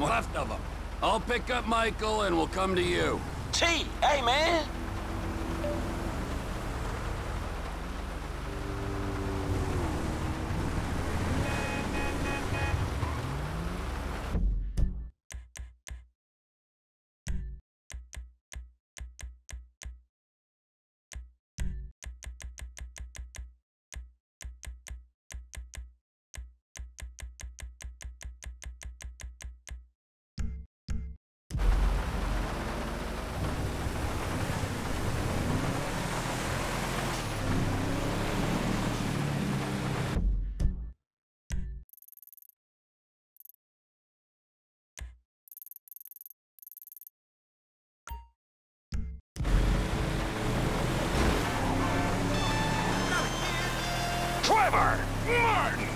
Left of them. I'll pick up Michael and we'll come to you. T, hey man. Trevor! Martin!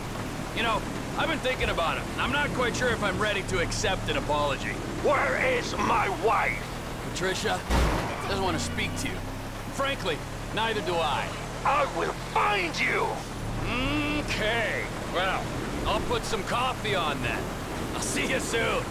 You know, I've been thinking about it. I'm not quite sure if I'm ready to accept an apology. Where is my wife? Patricia doesn't want to speak to you. Frankly, neither do I. I will find you. Okay. Well, I'll put some coffee on then. I'll see you soon.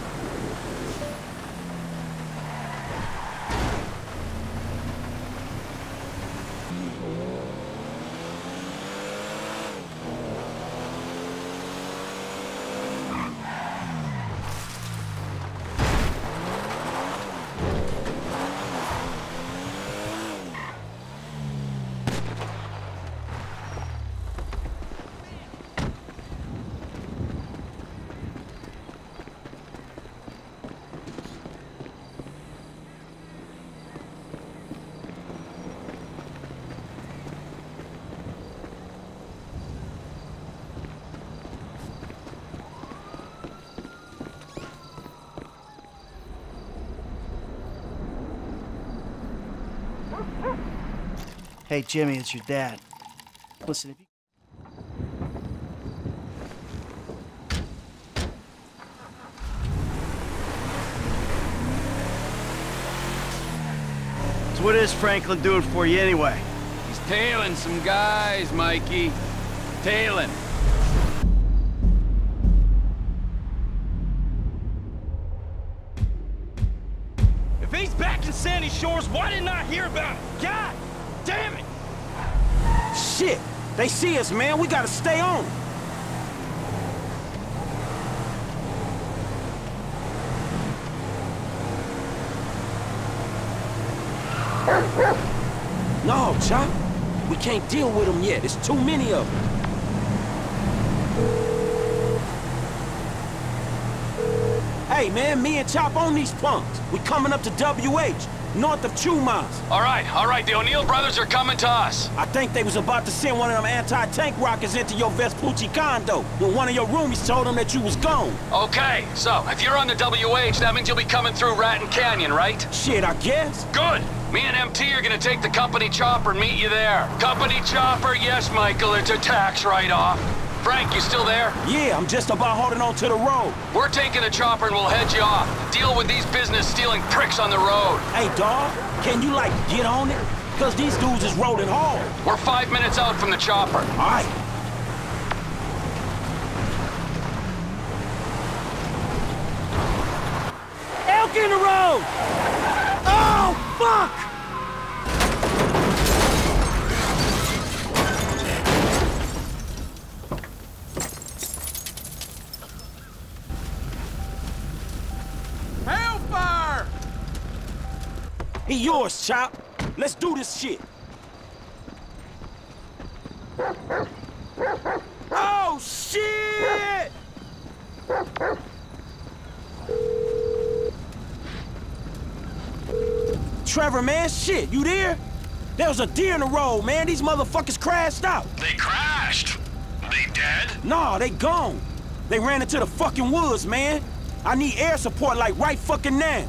Hey, Jimmy, it's your dad. Listen, if you... So what is Franklin doing for you anyway? He's tailing some guys, Mikey. Tailing. If he's back in Sandy Shores, why didn't I hear about it? God it! Shit! They see us, man. We gotta stay on. No, Chop. We can't deal with them yet. There's too many of them. Hey, man, me and Chop on these punks. We coming up to WH, north of Chumash. All right, all right. The O'Neill brothers are coming to us. I think they was about to send one of them anti-tank rockets into your Vespucci condo when one of your roomies told them that you was gone. Okay, so if you're on the WH, that means you'll be coming through Ratton Canyon, right? Shit, I guess. Good. Me and MT are gonna take the company chopper and meet you there. Company chopper, yes, Michael, it's a tax write-off. Frank, you still there? Yeah, I'm just about holding on to the road. We're taking the chopper and we'll head you off. Deal with these business-stealing pricks on the road. Hey, dawg, can you, like, get on it? Because these dudes is rolling hard. We're five minutes out from the chopper. All right. Elk in the road! Oh, fuck! He yours, Chop. Let's do this shit. Oh, shit! Trevor, man, shit, you there? There was a deer in the road, man. These motherfuckers crashed out. They crashed. They dead? Nah, they gone. They ran into the fucking woods, man. I need air support like right fucking now.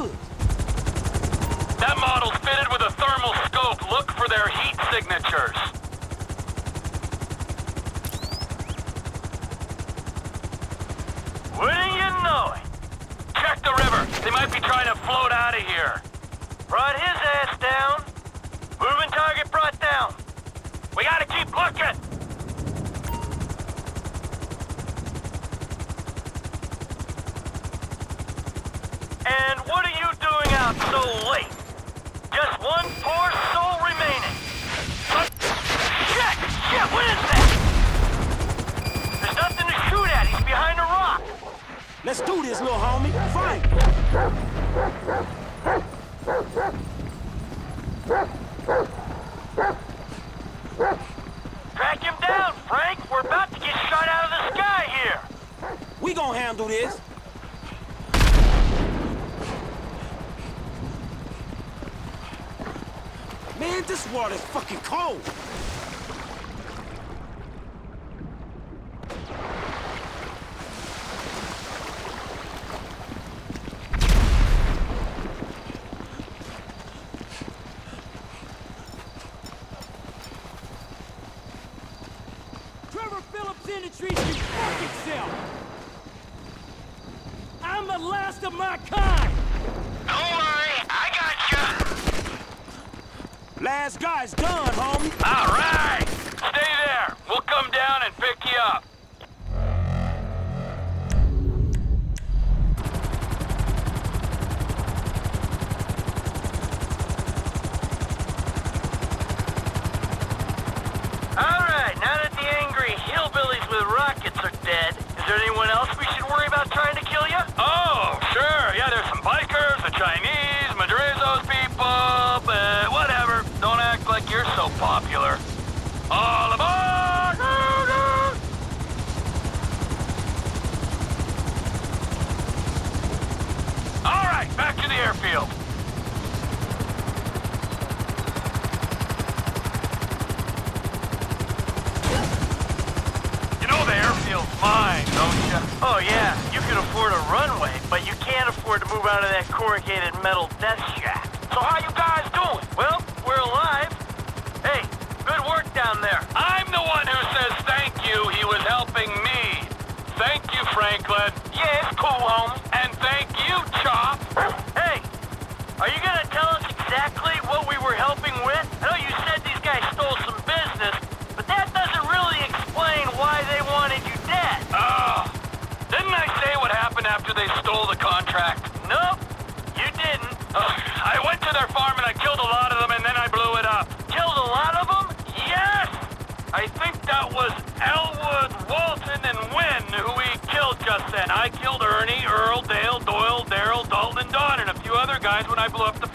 Woods. That model's fitted with a thermal scope. Look for their heat signatures. Wouldn't you know it? Check the river. They might be trying to float out of here. Brought his ass down. Moving target brought down. We gotta keep looking. And what are you doing out so late? Just one poor soul remaining. But, shit! Shit, what is that? There's nothing to shoot at. He's behind a rock. Let's do this, little homie. Fight! Track him down, Frank. We're about to get shot out of the sky here. We gonna handle this. Man, this water's fucking cold. Trevor Phillips Industries can fuck itself! I'm the last of my kind! Don't worry, I got you. Guy's done, airfield's mine, don't you? Oh yeah, you can afford a runway, but you can't afford to move out of that corrugated metal death shack. So how you guys doing? Well, we're alive. Hey, good work down there. Stole the contract? Nope, you didn't. Uh, I went to their farm and I killed a lot of them and then I blew it up. Killed a lot of them? Yes! I think that was Elwood, Walton, and Wynn who we killed just then. I killed Ernie, Earl, Dale, Doyle, Daryl, Dalton, Don, and a few other guys when I blew up the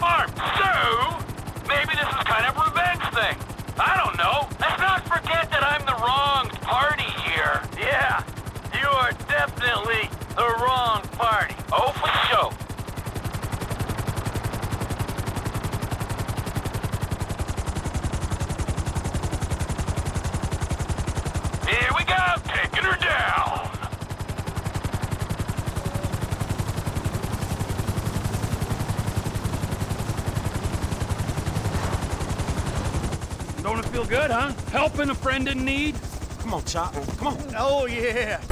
good, huh? Helping a friend in need? Come on, Chop. Come on. Oh, yeah.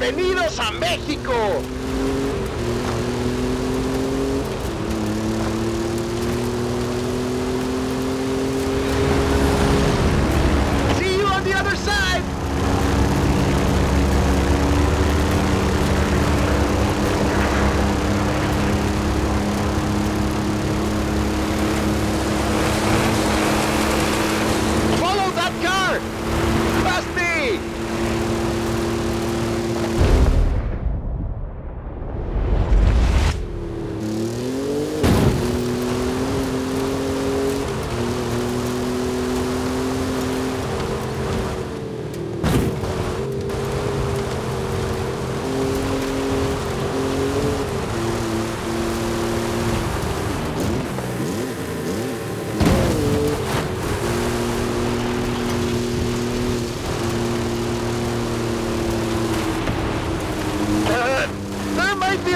¡Bienvenidos a México!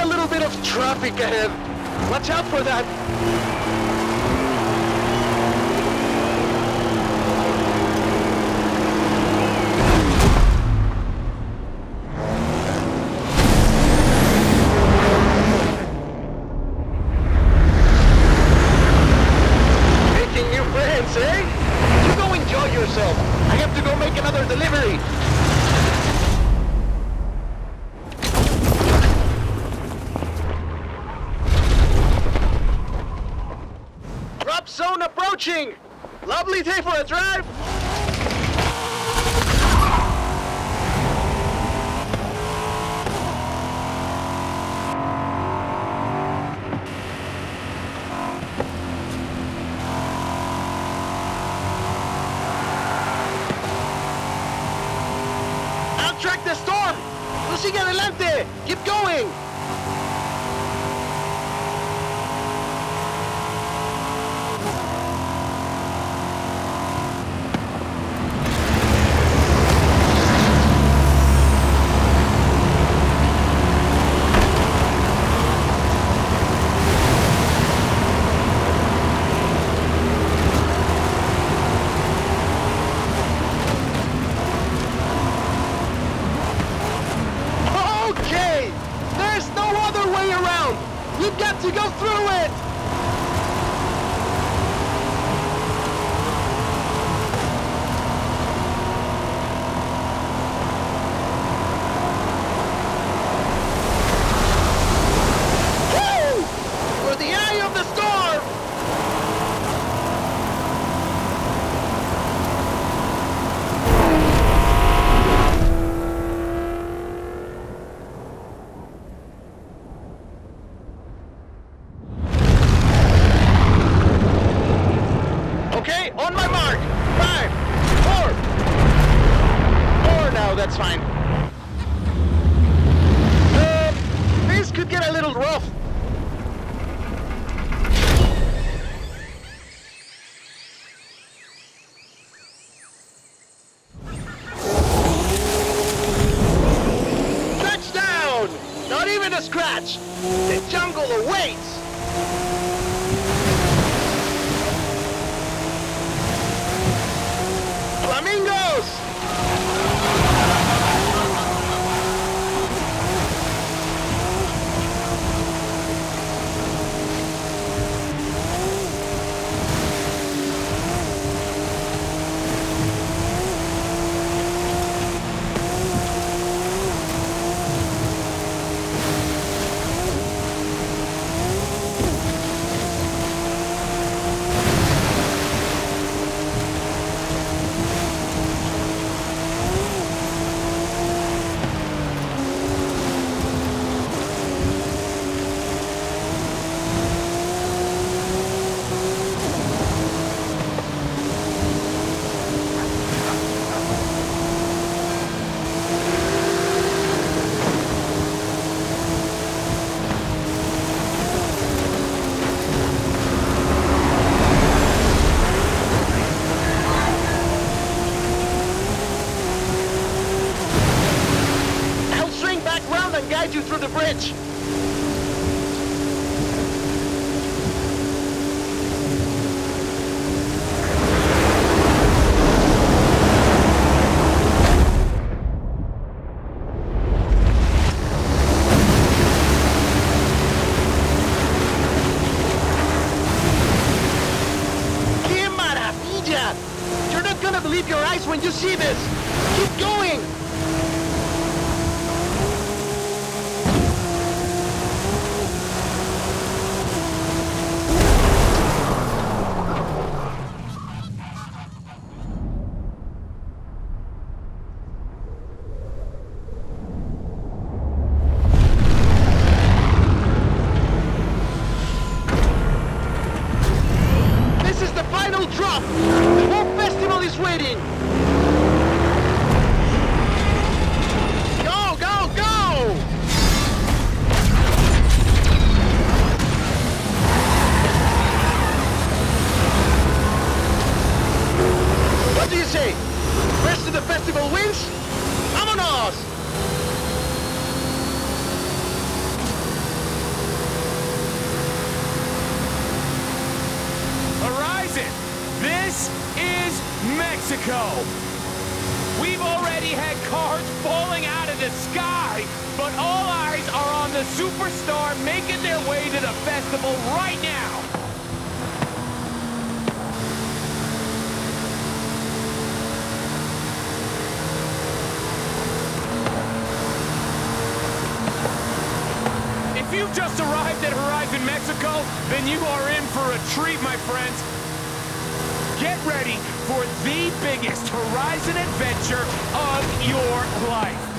a little bit of traffic ahead. Watch out for that. off. life.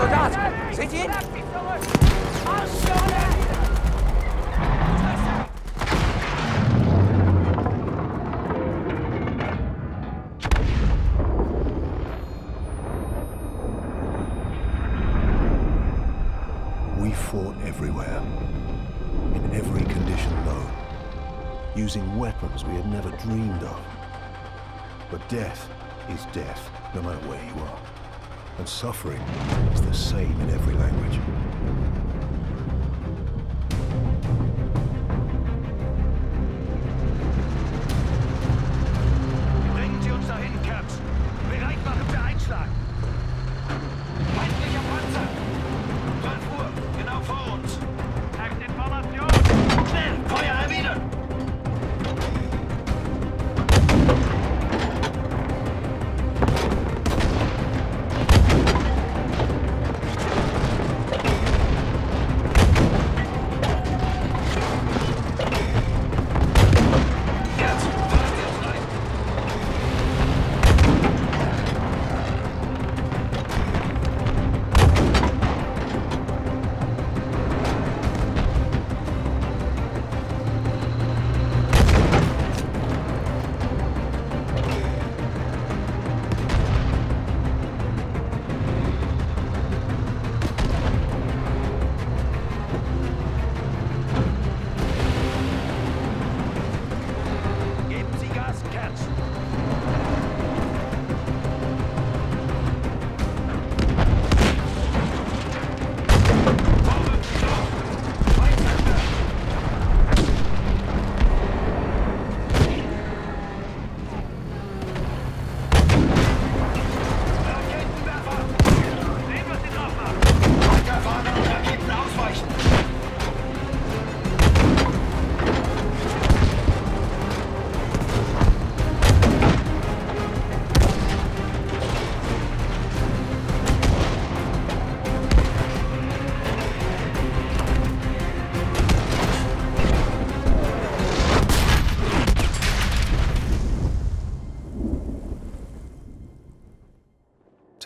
We fought everywhere, in every condition known, using weapons we had never dreamed of. But death is death, no matter where you are and suffering is the same in every language.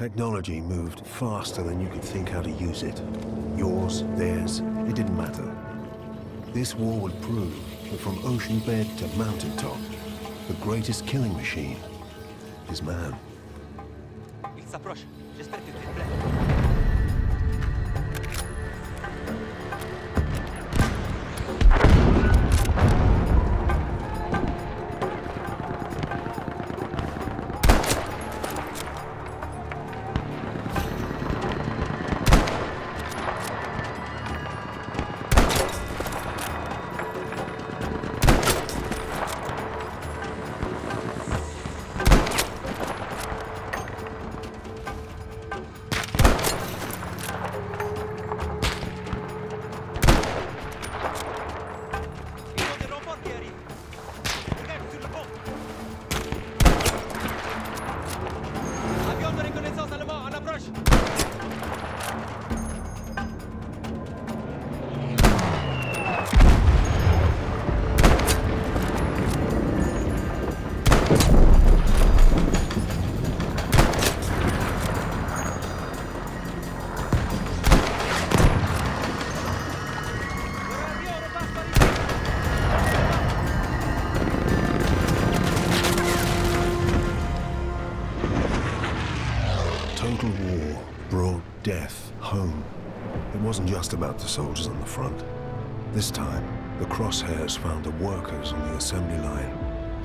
Technology moved faster than you could think how to use it. Yours, theirs, it didn't matter. This war would prove that from ocean bed to mountaintop, the greatest killing machine is man. It about the soldiers on the front. This time, the crosshairs found the workers on the assembly line.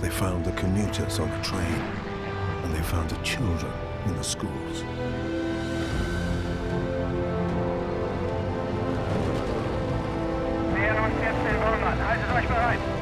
They found the commuters on the train. And they found the children in the schools. Euch bereit.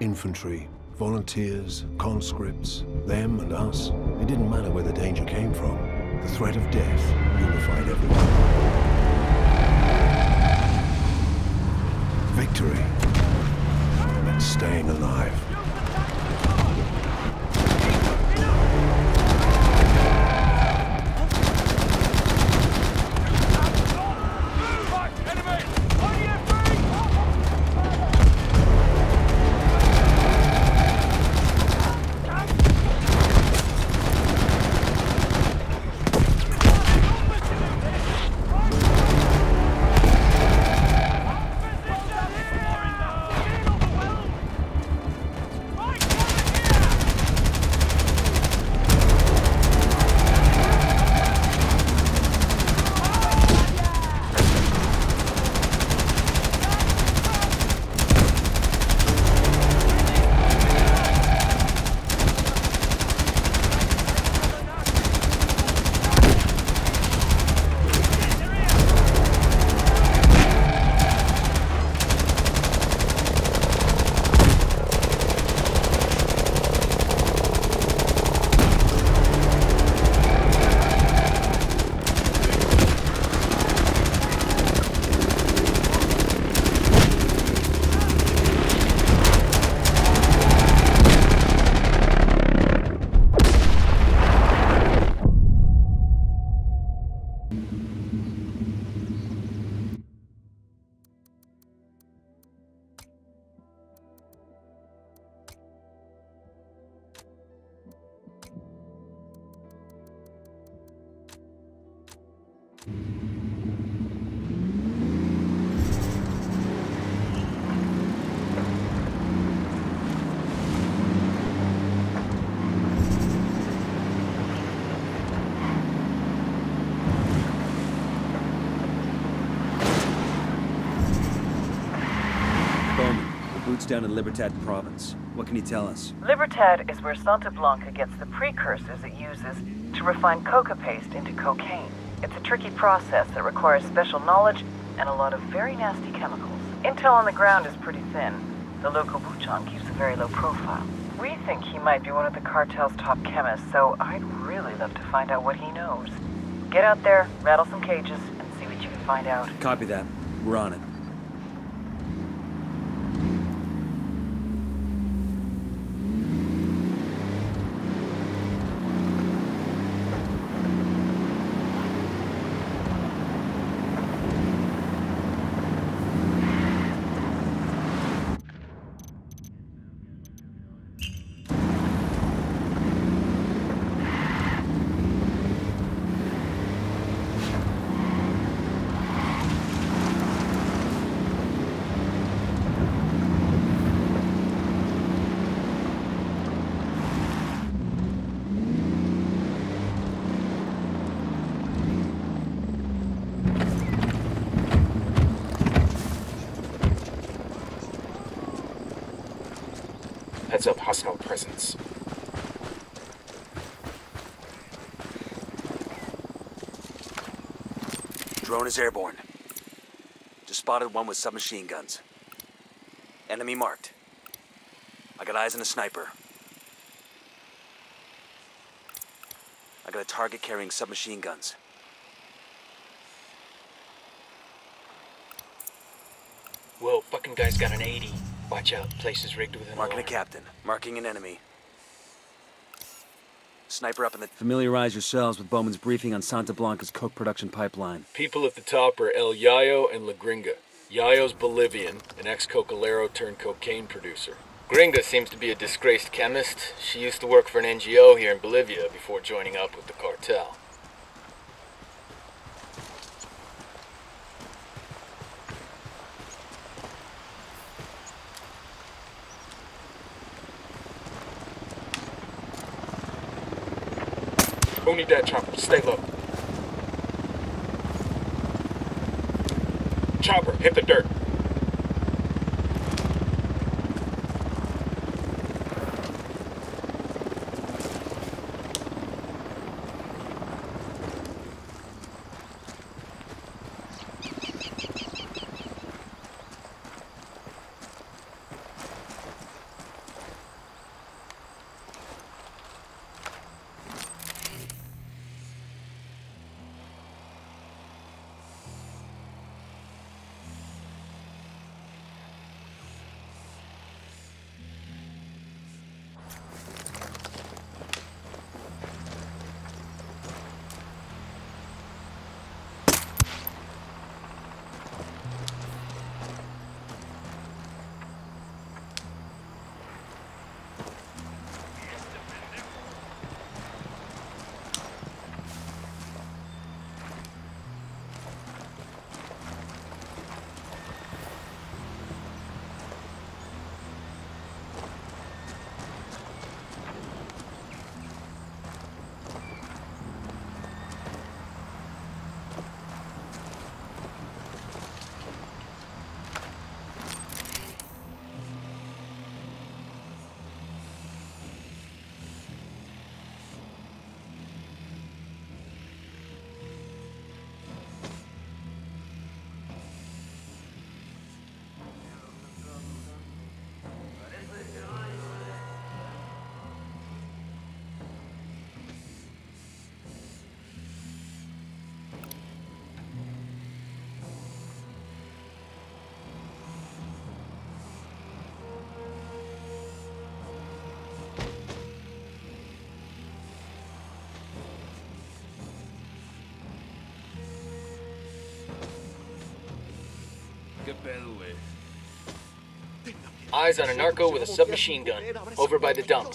Infantry, volunteers, conscripts, them and us. It didn't matter where the danger came from. The threat of death unified everyone. Victory meant staying alive. Down in Libertad province. What can you tell us? Libertad is where Santa Blanca gets the precursors it uses to refine coca paste into cocaine. It's a tricky process that requires special knowledge and a lot of very nasty chemicals. Intel on the ground is pretty thin. The local Buchon keeps a very low profile. We think he might be one of the cartel's top chemists, so I'd really love to find out what he knows. Get out there, rattle some cages, and see what you can find out. Copy that. We're on it. Heads up, hostile presence. Drone is airborne. Just spotted one with submachine guns. Enemy marked. I got eyes on a sniper. I got a target carrying submachine guns. Whoa, fucking guy's got an 80. Watch out, place is rigged with an Marking alarm. a captain. Marking an enemy. Sniper up in the... Familiarize yourselves with Bowman's briefing on Santa Blanca's coke production pipeline. People at the top are El Yayo and La Gringa. Yayo's Bolivian, an ex-cocalero turned cocaine producer. Gringa seems to be a disgraced chemist. She used to work for an NGO here in Bolivia before joining up with the cartel. Who need that chopper? Stay low. Chopper, hit the dirt. Eyes on a narco with a submachine gun. Over by the dump.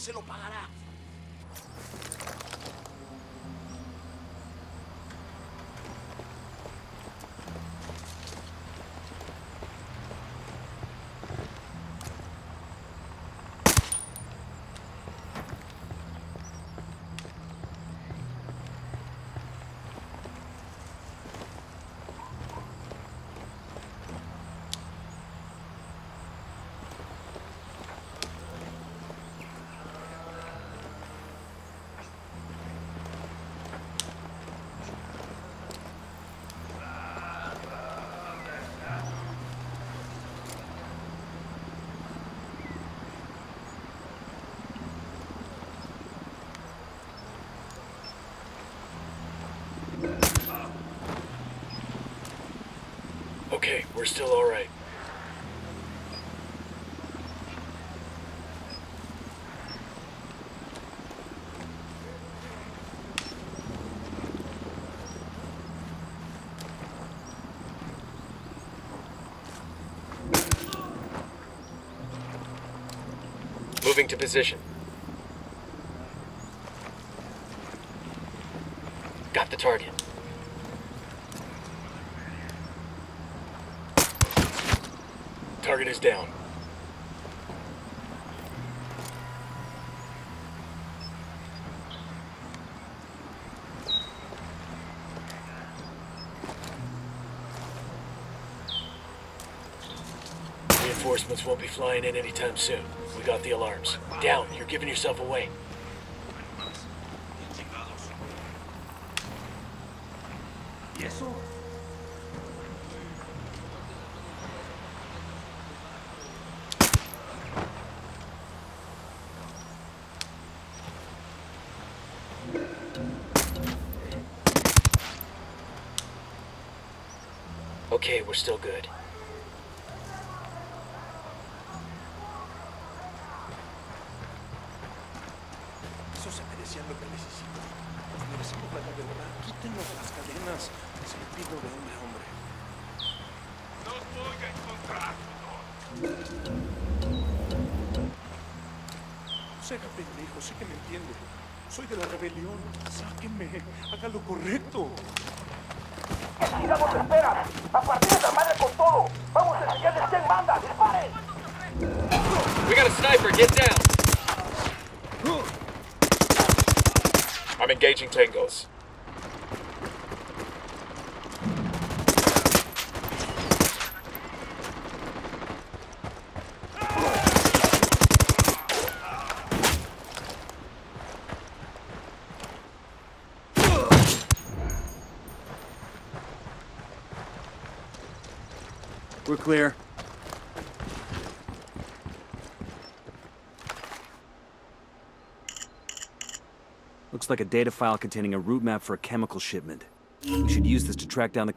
Moving to position. Got the target. Target is down. Reinforcements won't be flying in anytime soon. We got the alarms. Down, you're giving yourself away. Lo que necesitan. Nos merecemos la libertad. Quítenos las cadenas. Se lo pido de hombre a hombre. Los voy a encontrar. No se haga pendejo, sé que me entiende. Soy de la rebelión. Sáquenme. Haga lo correcto. ¡Sigamos espera! ¡A partir de la madre con todo! ¡Vamos a enseñarles quién manda! ¡Disparen! We got a sniper, get down! Engaging tangos. We're clear. Looks like a data file containing a route map for a chemical shipment. We should use this to track down the